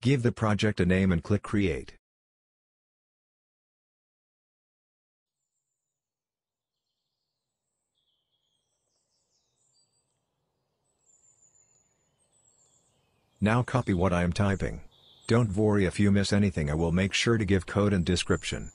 Give the project a name and click Create. Now copy what I am typing. Don't worry if you miss anything I will make sure to give code and description.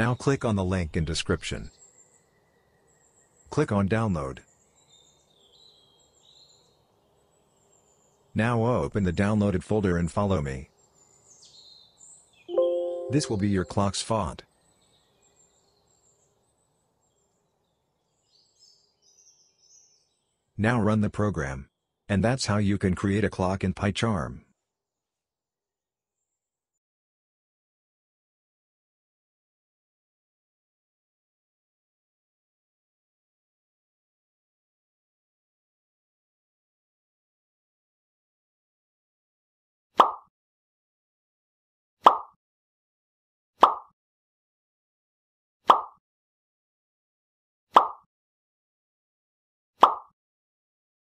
Now click on the link in description. Click on download. Now open the downloaded folder and follow me. This will be your clock's font. Now run the program. And that's how you can create a clock in PyCharm.